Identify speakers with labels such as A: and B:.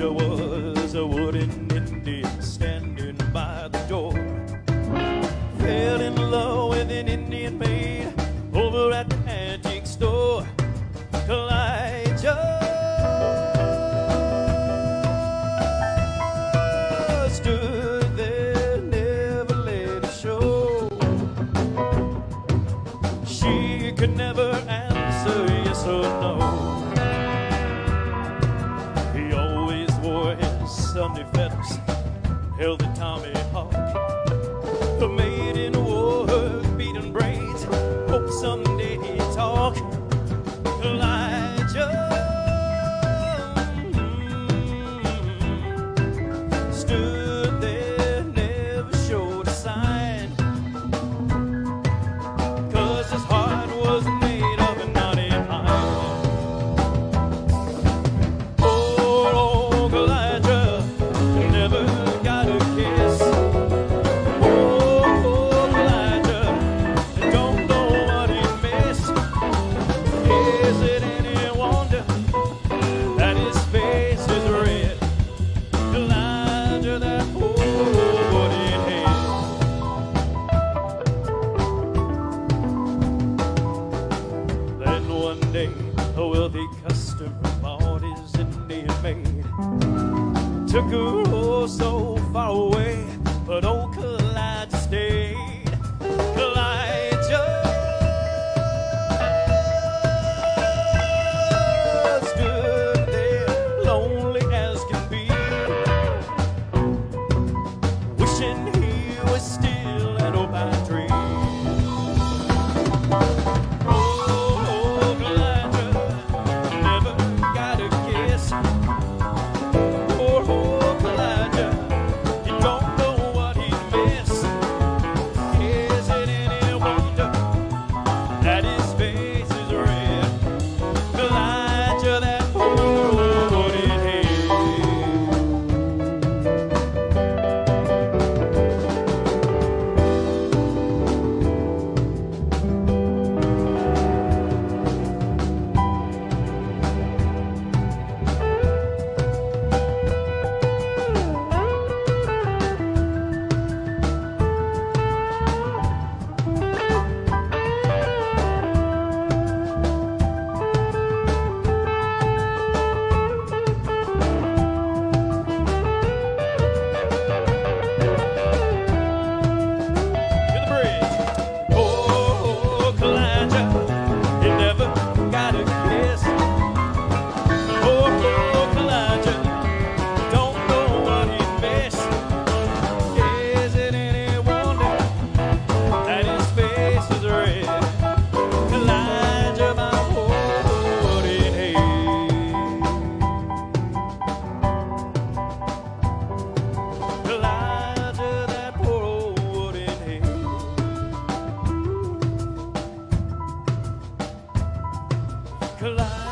A: Kaw-Liga was a wooden Indian standing by the door. Fell in love with an Indian maid over at the antique store. Kaw-Liga stood there, never let it show. She could never answer yes or no. Sunday feathers, held the Tommy Hawk. One day, a wealthy customer bought his Indian maid. Took her oh so far away, but oh, old Kaw-Liga stayed. Kaw-Liga stood there, lonely as can be, wishing Kaw-Liga.